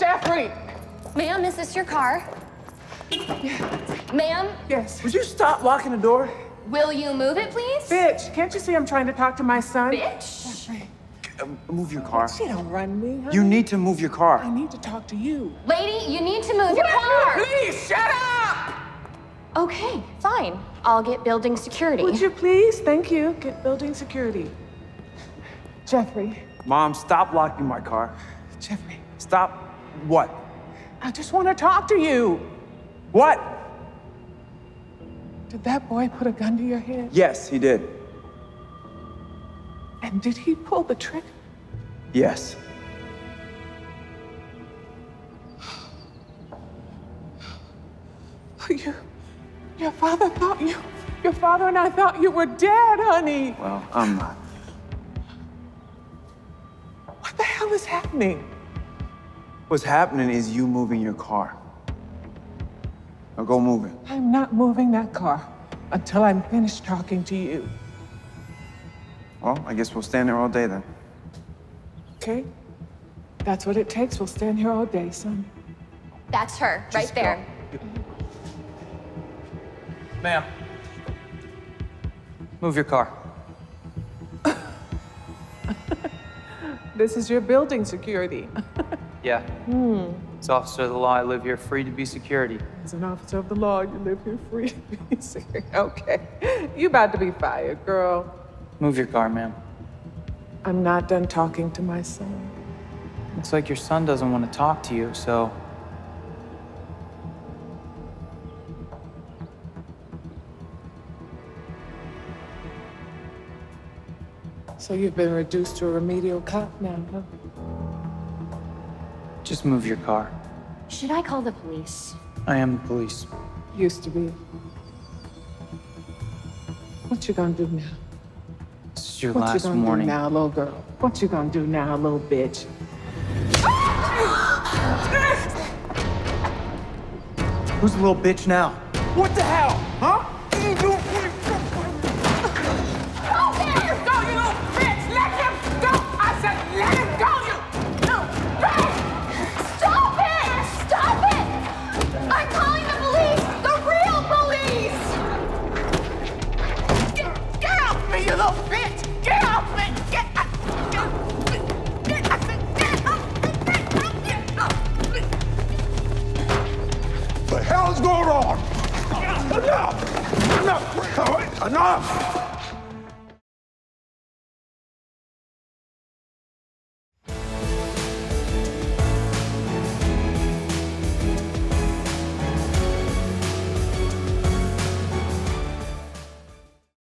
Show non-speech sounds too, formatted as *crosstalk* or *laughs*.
Jeffery! Ma'am, is this your car? Ma'am, Yes. Would you stop locking the door? will you move it, please? Bitch, can't you see I'm trying to talk to my son? Bitch. Jeffery, Um, move your car. she don't run me. honey. You need to move your car. I need to talk to you. Lady, you need to move your car. Please, shut up! Okay, fine. I'll get building security. Would you please? Thank you. Get building security. Jeffery, Mom, stop locking my car. Jeffery, Stop. What? I just want to talk to you. What? Did that boy put a gun to your head? Yes, he did. And did he pull the trigger? Yes. You, your father thought you, your father and I thought you were dead, honey. Well, I'm not. What the hell is happening? What's happening is you moving your car. Now go move it. I'm not moving that car until I'm finished talking to you. Well, I guess we'll stand there all day then. Okay? That's what it takes. We'll stand here all day, son. That's her, right Just there. Ma'am. Move your car. *laughs* This is your building security. *laughs* Yeah. Hmm. As officer of the law, I live here free to be security. As an officer of the law, you live here free to be *laughs* security. Okay. You about to be fired, girl. Move your car, ma'am. I'm not done talking to my son. Looks like your son doesn't want to talk to you, so So you've been reduced to a remedial cop now, huh? Just move your car. Should I call the police? I am the police. Used to be. What you gonna do now? This is your What last you gonna warning. do now, little girl? What you gonna do now, little bitch? Who's the little bitch now? What the hell? Enough! Enough! Enough!